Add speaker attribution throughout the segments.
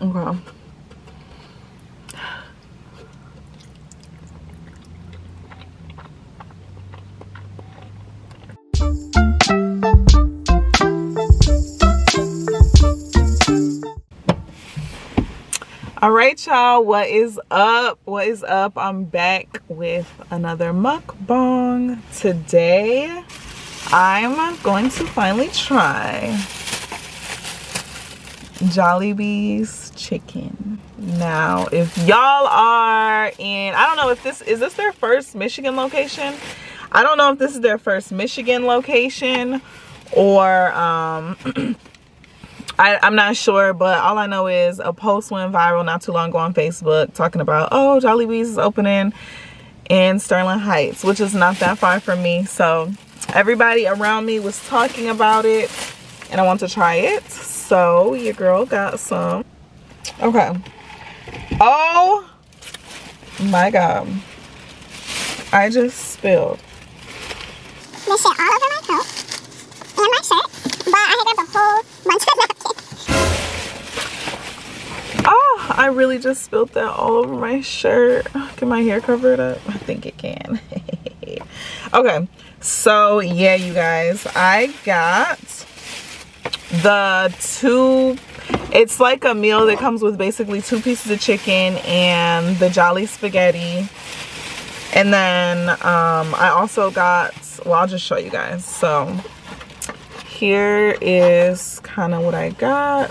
Speaker 1: Okay. all right y'all. What is up? What is up? I'm back with another mukbang. Today i'm going to finally try Jollibee's chicken now if y'all are in i don't know if this is this their first michigan location i don't know if this is their first michigan location or um I, am not sure, but all I know is a post went viral not too long ago on Facebook talking about, oh, Jollibee's is opening in Sterling Heights, which is not that far from me. So everybody around me was talking about it and I want to try it. So your girl got some. Okay. Oh my God. I just spilled.
Speaker 2: This shit all over my coat and my shirt, but I had got the whole bunch of napkins.
Speaker 1: Oh, I really just spilled that all over my shirt. Can my hair cover it up? I think it can. okay, so yeah, you guys, I got the two, it's like a meal that comes with basically two pieces of chicken and the Jolly Spaghetti. And then um, I also got, well, I'll just show you guys. So here is kind of what I got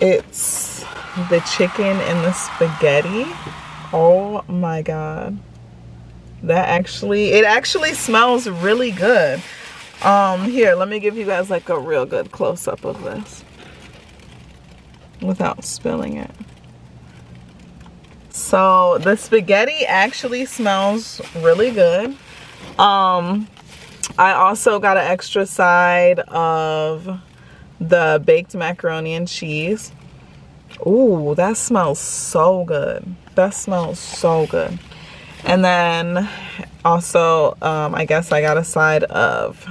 Speaker 1: it's the chicken and the spaghetti. Oh my God. That actually, it actually smells really good. Um, here, let me give you guys like a real good close up of this without spilling it. So the spaghetti actually smells really good. Um, I also got an extra side of the baked macaroni and cheese. Ooh, that smells so good. That smells so good. And then also, um, I guess I got a side of,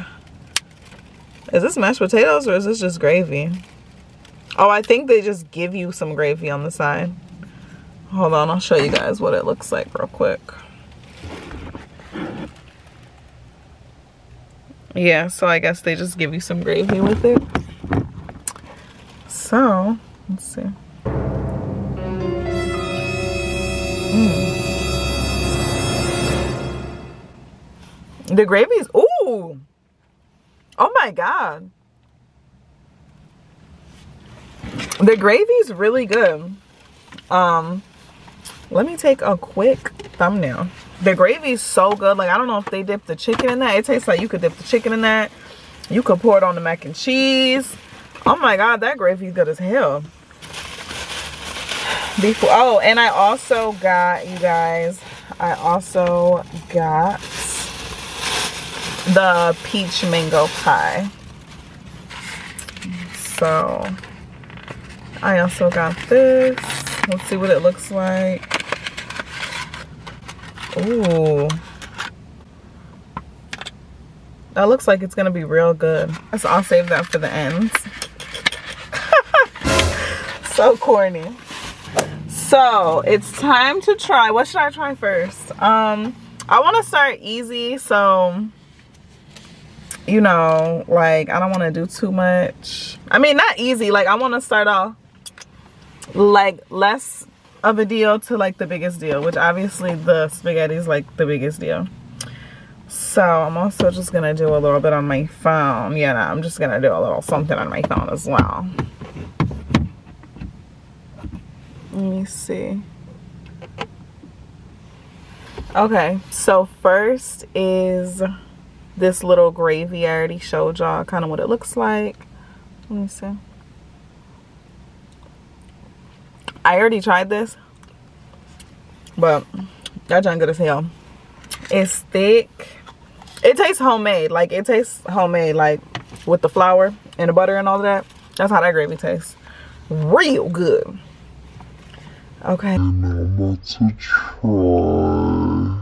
Speaker 1: is this mashed potatoes or is this just gravy? Oh, I think they just give you some gravy on the side. Hold on, I'll show you guys what it looks like real quick. Yeah, so I guess they just give you some gravy with it. So, let's see. Mm. The gravy's, ooh. Oh my God. The gravy's really good. Um, let me take a quick thumbnail. The gravy's so good. Like, I don't know if they dip the chicken in that. It tastes like you could dip the chicken in that. You could pour it on the mac and cheese. Oh my god, that gravy's good as hell. Before oh, and I also got you guys, I also got the peach mango pie. So I also got this. Let's see what it looks like. Ooh. That looks like it's gonna be real good. So I'll save that for the ends so corny. So it's time to try. What should I try first? Um, I want to start easy. So, you know, like I don't want to do too much. I mean, not easy. Like I want to start off like less of a deal to like the biggest deal, which obviously the spaghetti is like the biggest deal. So I'm also just gonna do a little bit on my phone. Yeah, no, I'm just gonna do a little something on my phone as well. Let me see. Okay, so first is this little gravy. I already showed y'all kind of what it looks like. Let me see. I already tried this, but that junk good as hell. It's thick. It tastes homemade. Like, it tastes homemade, like, with the flour and the butter and all that. That's how that gravy tastes. Real good. Okay.
Speaker 3: And I'm about to try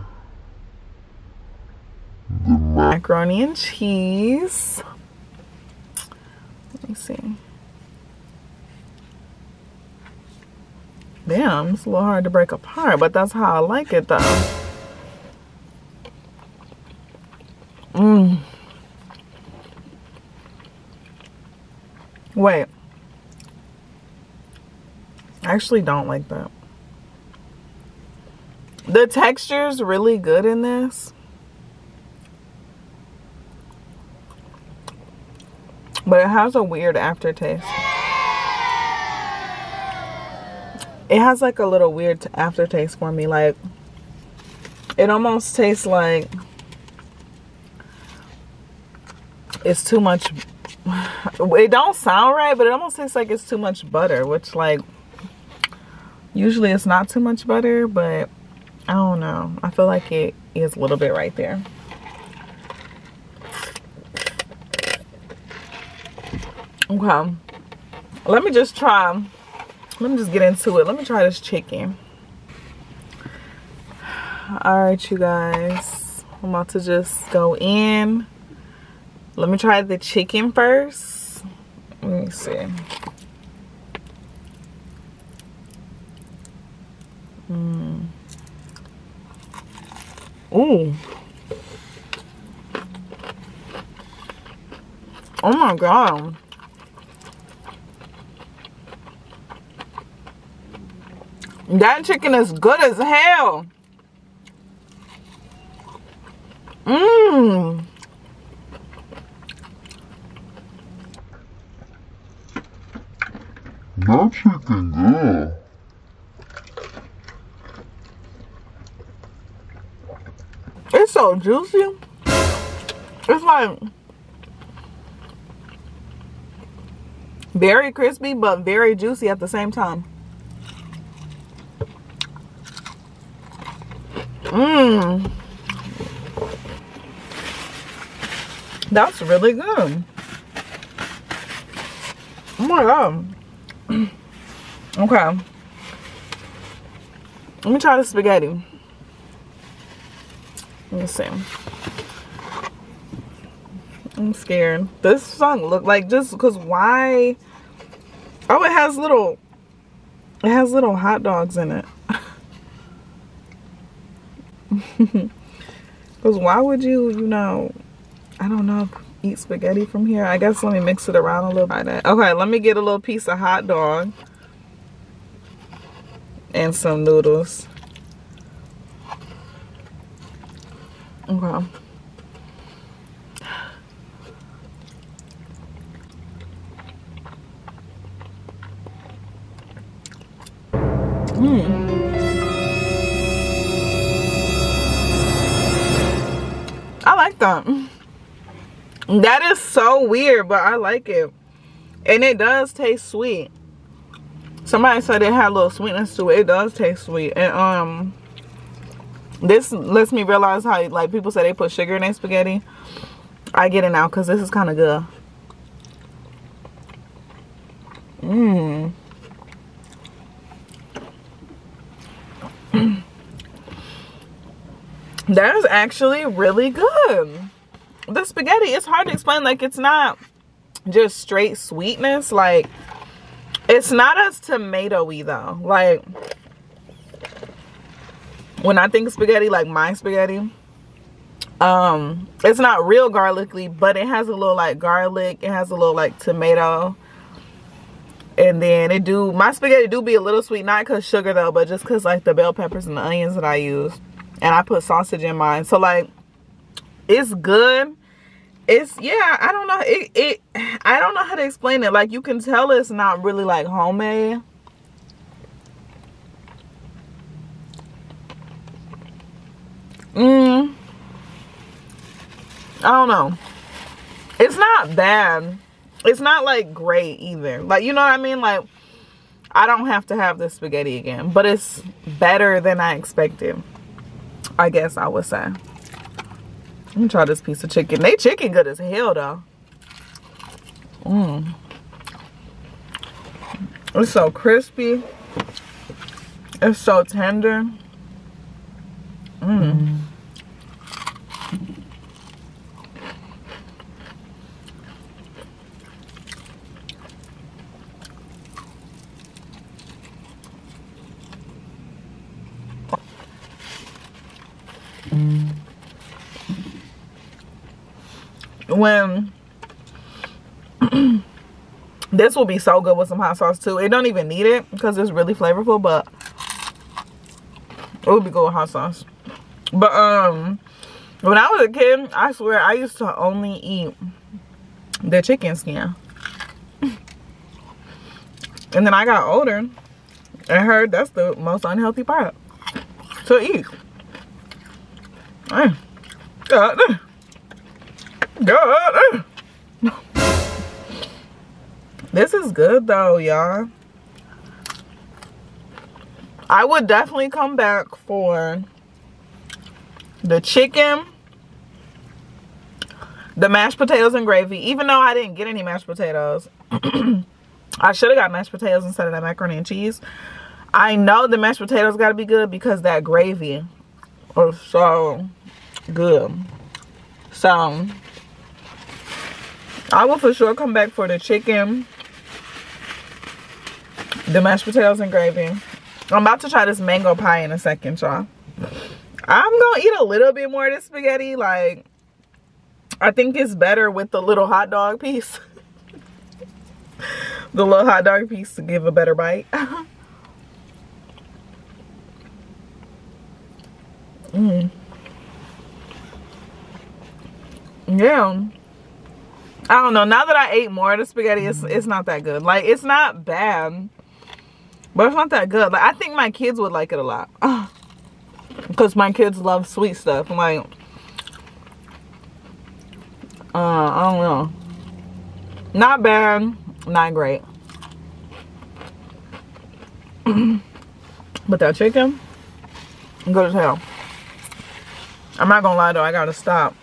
Speaker 1: the macaroni and cheese. Let me see. Damn, it's a little hard to break apart, but that's how I like it though. Mmm. Wait. I actually don't like that. The texture's really good in this. But it has a weird aftertaste. It has like a little weird aftertaste for me. Like, it almost tastes like it's too much. It don't sound right, but it almost tastes like it's too much butter, which like usually it's not too much butter, but I don't know. I feel like it is a little bit right there. Okay. Let me just try. Let me just get into it. Let me try this chicken. All right, you guys. I'm about to just go in. Let me try the chicken first. Let me see. Mm. Ooh. Oh my god. That chicken is good as hell. Mmm.
Speaker 3: That chicken good.
Speaker 1: It's so juicy. It's like very crispy but very juicy at the same time. Mmm. That's really good. Oh my god. okay. Let me try the spaghetti. Let me see. I'm scared. This song look like just because why? Oh, it has little. It has little hot dogs in it. Because why would you, you know, I don't know, eat spaghetti from here? I guess let me mix it around a little bit. Okay, let me get a little piece of hot dog and some noodles. Okay. Like that. Is so weird, but I like it. And it does taste sweet. Somebody said it had a little sweetness to it. It does taste sweet. And um this lets me realize how like people say they put sugar in their spaghetti. I get it now because this is kind of good. Mmm. That is actually really good. The spaghetti, it's hard to explain. Like, it's not just straight sweetness. Like, it's not as tomatoey though. Like, when I think spaghetti, like my spaghetti, um, it's not real garlicky, but it has a little like garlic. It has a little like tomato. And then it do, my spaghetti do be a little sweet, not because sugar though, but just because like the bell peppers and the onions that I use and I put sausage in mine. So like it's good. It's yeah, I don't know. It it I don't know how to explain it. Like you can tell it's not really like homemade. Mmm. I don't know. It's not bad. It's not like great either. Like you know what I mean? Like I don't have to have this spaghetti again, but it's better than I expected. I guess I would say. Let me try this piece of chicken. They chicken good as hell though. Mmm. It's so crispy. It's so tender. Mmm. When this will be so good with some hot sauce too. It don't even need it because it's really flavorful but it would be good with hot sauce. But um when i was a kid i swear i used to only eat the chicken skin. And then i got older and heard that's the most unhealthy part to eat. God. God. This is good though, y'all. I would definitely come back for the chicken, the mashed potatoes and gravy. Even though I didn't get any mashed potatoes. I should have got mashed potatoes instead of that macaroni and cheese. I know the mashed potatoes got to be good because that gravy was so good. So, I will for sure come back for the chicken, the mashed potatoes and gravy. I'm about to try this mango pie in a second, y'all. I'm gonna eat a little bit more of this spaghetti. Like, I think it's better with the little hot dog piece. the little hot dog piece to give a better bite. mm. Yeah. I don't know. Now that I ate more of the spaghetti, it's, it's not that good. Like, it's not bad. But it's not that good. Like, I think my kids would like it a lot. Because my kids love sweet stuff. Like, uh, I don't know. Not bad. Not great. but that chicken, good as hell. I'm not gonna lie though, I gotta stop.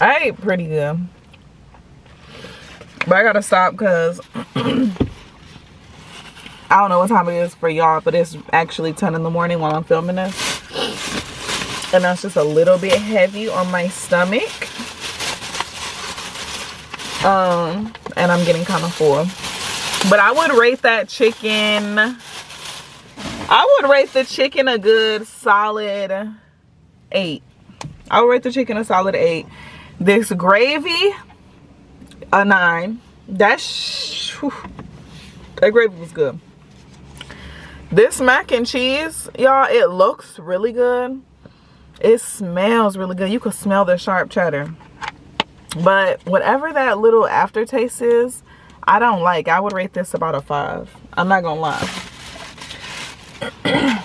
Speaker 1: I ate pretty good. But I gotta stop because I don't know what time it is for y'all, but it's actually 10 in the morning while I'm filming this. And that's just a little bit heavy on my stomach. Um, and I'm getting kind of full. But I would rate that chicken, I would rate the chicken a good solid eight. I would rate the chicken a solid eight. This gravy, a nine. That's, whew, that gravy was good. This mac and cheese, y'all, it looks really good. It smells really good. You can smell the sharp cheddar. But whatever that little aftertaste is, I don't like. I would rate this about a five. I'm not gonna lie. uh,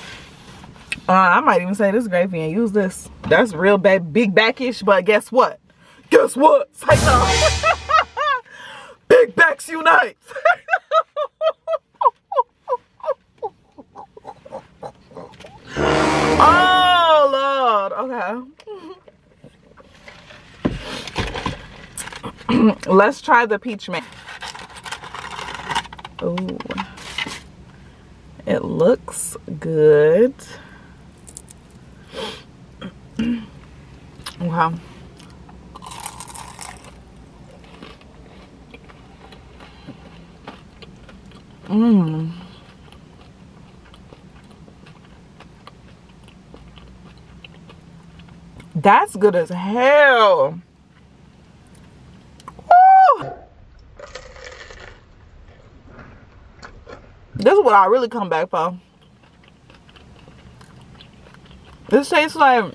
Speaker 1: I might even say this gravy and use this. That's real bad, big backish, but guess what? Guess what? big unite. oh Lord. Okay. Let's try the peach man. Oh. It looks good. wow. Mmm. That's good as hell. Woo! This is what I really come back for. This tastes like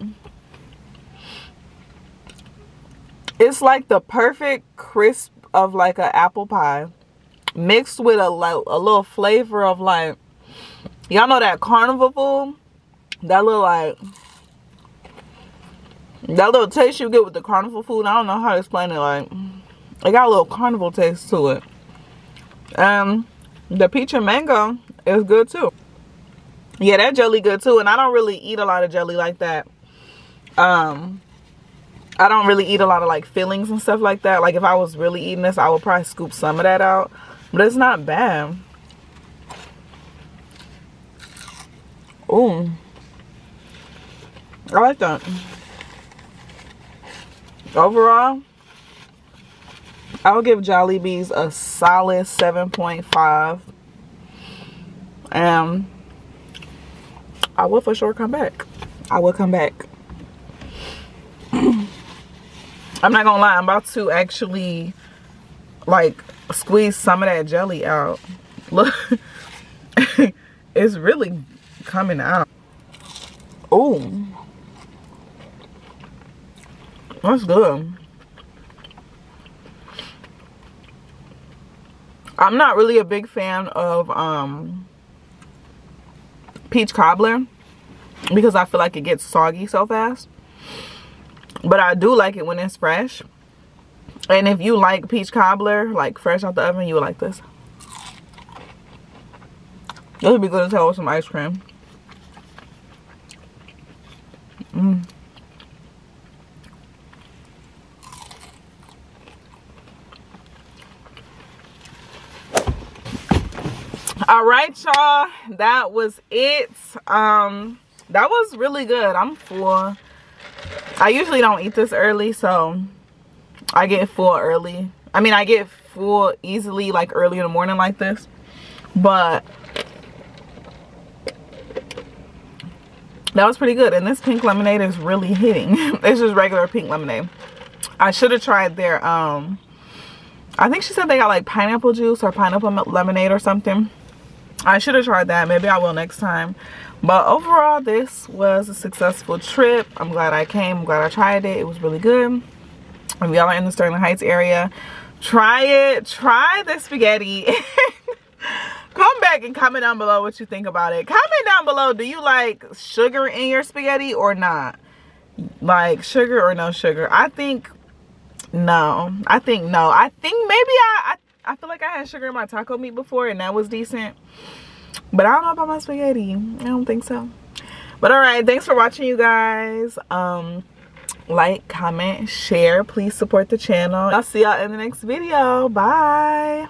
Speaker 1: it's like the perfect crisp of like an apple pie mixed with a, like, a little flavor of like y'all know that carnival food? That little like that little taste you get with the carnival food i don't know how to explain it like it got a little carnival taste to it. Um the peach and mango is good too. Yeah that jelly good too and i don't really eat a lot of jelly like that. Um i don't really eat a lot of like fillings and stuff like that. Like if i was really eating this i would probably scoop some of that out but it's not bad. Ooh. I like that. Overall, I'll give Jollibee's a solid 7.5. And I will for sure come back. I will come back. I'm not gonna lie, I'm about to actually like squeeze some of that jelly out. Look, it's really coming out. Oh, that's good. I'm not really a big fan of um, peach cobbler because I feel like it gets soggy so fast. But I do like it when it's fresh. And if you like peach cobbler, like fresh out the oven, you would like this. This would be good as hell with some ice cream. Mm. all right y'all that was it um that was really good i'm full i usually don't eat this early so i get full early i mean i get full easily like early in the morning like this but that was pretty good and this pink lemonade is really hitting it's just regular pink lemonade i should have tried their um i think she said they got like pineapple juice or pineapple lemonade or something I should have tried that. Maybe I will next time. But overall, this was a successful trip. I'm glad I came. I'm glad I tried it. It was really good. If y'all are in the Sterling Heights area, try it. Try the spaghetti. Come back and comment down below what you think about it. Comment down below, do you like sugar in your spaghetti or not? Like sugar or no sugar? I think no. I think no. I think maybe I, I I feel like I had sugar in my taco meat before and that was decent. But I don't know about my spaghetti. I don't think so. But alright, thanks for watching you guys. Um, like, comment, share. Please support the channel. I'll see y'all in the next video. Bye.